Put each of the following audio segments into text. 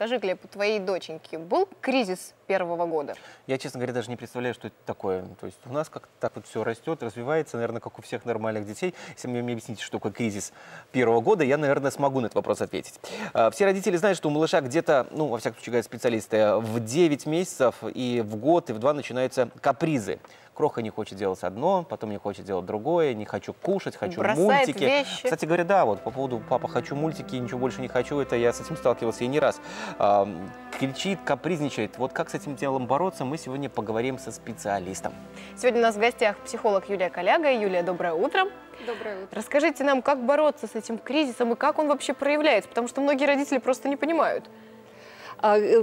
Скажи, Глеб, у твоей доченьки был кризис первого года? Я, честно говоря, даже не представляю, что это такое. То есть у нас как-то так вот все растет, развивается, наверное, как у всех нормальных детей. Если вы мне объясните, что такое кризис первого года, я, наверное, смогу на этот вопрос ответить. А, все родители знают, что у малыша где-то, ну, во всяком случае, говорят специалисты, в 9 месяцев и в год, и в 2 начинаются капризы. Кроха не хочет делать одно, потом не хочет делать другое, не хочу кушать, хочу Бросает мультики. вещи. Кстати говоря, да, вот по поводу папа хочу мультики, ничего больше не хочу, это я с этим сталкивался и не раз. А, кричит, капризничает. Вот как с этим делом бороться, мы сегодня поговорим со специалистом. Сегодня у нас в гостях психолог Юлия Коляга. Юлия, доброе утро. Доброе утро. Расскажите нам, как бороться с этим кризисом и как он вообще проявляется, потому что многие родители просто не понимают. А, э,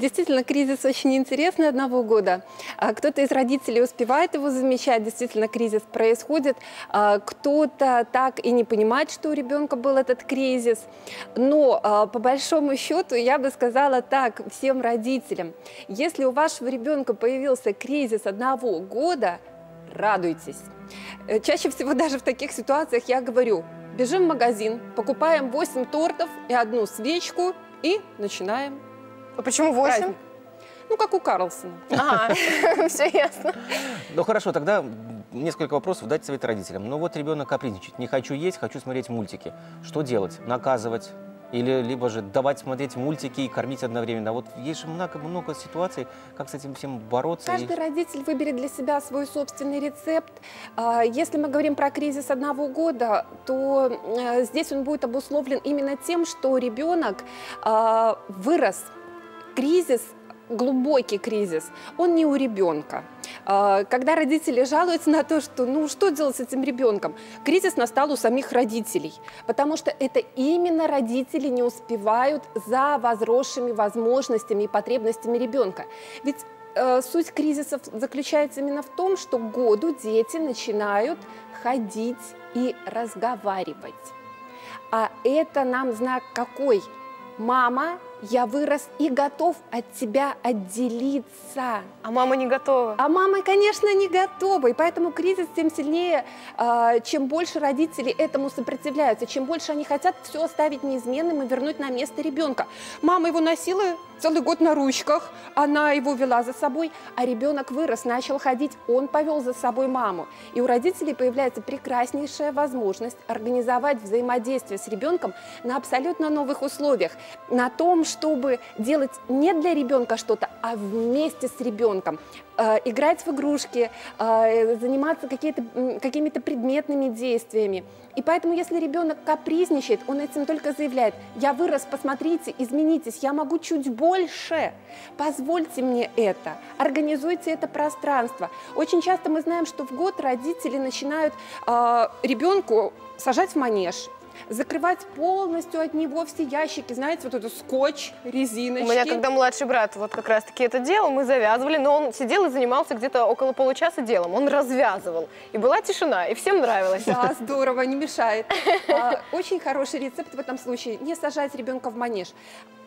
Действительно, кризис очень интересный одного года. А, Кто-то из родителей успевает его замечать, действительно, кризис происходит. А, Кто-то так и не понимает, что у ребенка был этот кризис. Но по большому счету я бы сказала так всем родителям. Если у вашего ребенка появился кризис одного года, радуйтесь. Э, Чаще всего даже в таких ситуациях я говорю, бежим в магазин, покупаем 8 тортов и одну свечку и начинаем А почему 8? праздник. Ну, как у Карлсона. Ага, все ясно. Ну хорошо, тогда несколько вопросов дать совет родителям. Ну вот ребенок капризничает, не хочу есть, хочу смотреть мультики. Что делать? Наказывать? Или либо же давать смотреть мультики и кормить одновременно. Вот есть же много, много ситуаций, как с этим всем бороться. и- Каждый родитель выберет для себя свой собственный рецепт. А, Если мы говорим про кризис одного года, то э, здесь он будет обусловлен именно тем, что ребенок а, вырос. Кризис глубокий кризис, он не у ребенка. А, Когда родители жалуются на то, что ну что делать с этим ребенком, кризис настал у самих родителей, потому что это именно родители не успевают за возросшими возможностями и потребностями ребенка. Ведь э, суть кризисов заключается именно в том, что к году дети начинают ходить и разговаривать. А это нам знак какой? Мама, я вырос и готов от тебя отделиться. А мама не готова. А мама, конечно, не готова, и поэтому кризис тем сильнее, а, чем больше родители этому сопротивляются, чем больше они хотят все оставить неизменным и вернуть на место ребенка. Мама его носила целый год на ручках, она его вела за собой, а ребенок вырос, начал ходить, он повел за собой маму. И у родителей появляется прекраснейшая возможность организовать взаимодействие с ребенком на абсолютно новых условиях, на том, чтобы делать не для ребенка что-то, а вместе с ребенком. Э, Играть в игрушки, э, заниматься какими-то предметными действиями. И поэтому, если ребенок капризничает, он этим только заявляет, я вырос, посмотрите, изменитесь, я могу чуть больше, позвольте мне это, организуйте это пространство. Очень часто мы знаем, что в год родители начинают э, ребенку сажать в манеж, закрывать полностью от него все ящики, знаете, вот это скотч, резиночки. У меня, когда младший брат вот как раз-таки это делал, мы завязывали, но он сидел и занимался где-то около получаса делом. Он развязывал. И была тишина, и всем нравилось. Да, здорово, не мешает. А, Очень хороший рецепт в этом случае. Не сажать ребенка в манеж.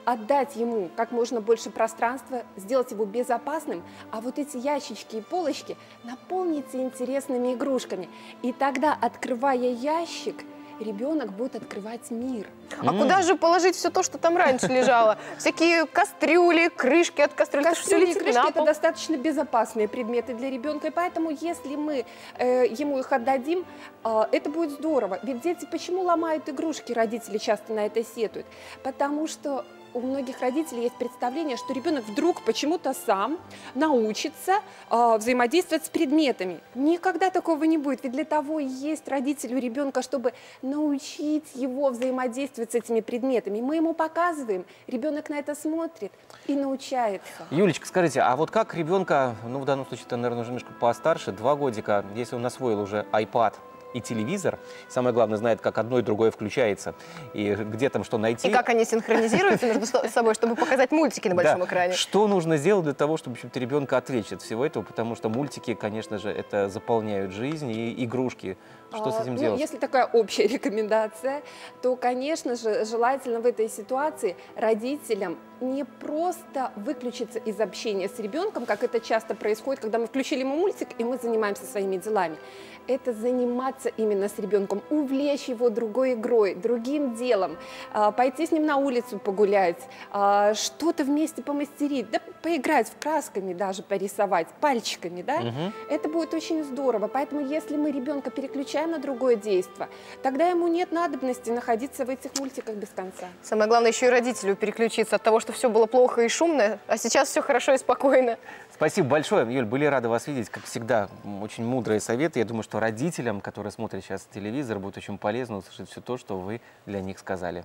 Отдать ему как можно больше пространства, сделать его безопасным, а вот эти ящички и полочки наполните интересными игрушками. И тогда, открывая ящик, ребенок будет открывать мир. А куда же положить все то, что там раньше лежало? Всякие кастрюли, крышки от кастрюли. Кастрюли и крышки это достаточно безопасные предметы для ребенка, и поэтому, если мы э, ему их отдадим, э, это будет здорово. Ведь дети почему ломают игрушки? Родители часто на это сетуют. Потому что у многих родителей есть представление, что ребенок вдруг почему-то сам научится э, взаимодействовать с предметами. Никогда такого не будет. Ведь для того и есть родитель у ребенка, чтобы научить его взаимодействовать с этими предметами. Мы ему показываем, ребенок на это смотрит и научается. Юлечка, скажите, а вот как ребенка, ну в данном случае, это, наверное, уже немножко постарше, два годика, если он освоил уже iPad и телевизор, самое главное, знает, как одно и другое включается, и где там что найти. И как они синхронизируются между со- собой, чтобы показать мультики на большом Да. экране. Что нужно сделать для того, чтобы ребенка отвлечь от всего этого, потому что мультики, конечно же, это заполняют жизнь и игрушки. Что с А, этим ну, делать? Если такая общая рекомендация, то, конечно же, желательно в этой ситуации родителям не просто выключиться из общения с ребенком, как это часто происходит, когда мы включили ему мультик, и мы занимаемся своими делами. Это заниматься именно с ребенком, увлечь его другой игрой, другим делом, а, пойти с ним на улицу погулять, а, что-то вместе помастерить, да, поиграть в красками даже, порисовать, пальчиками, да, Мгм. это будет очень здорово. Поэтому если мы ребенка переключаем на другое действие, тогда ему нет надобности находиться в этих мультиках без конца. Самое главное еще и родителю переключиться от того, что все было плохо и шумно, а сейчас все хорошо и спокойно. Спасибо большое, Юль, были рады вас видеть. Как всегда, очень мудрые советы. Я думаю, что родителям, которые смотрят сейчас телевизор, будет очень полезно услышать все то, что вы для них сказали.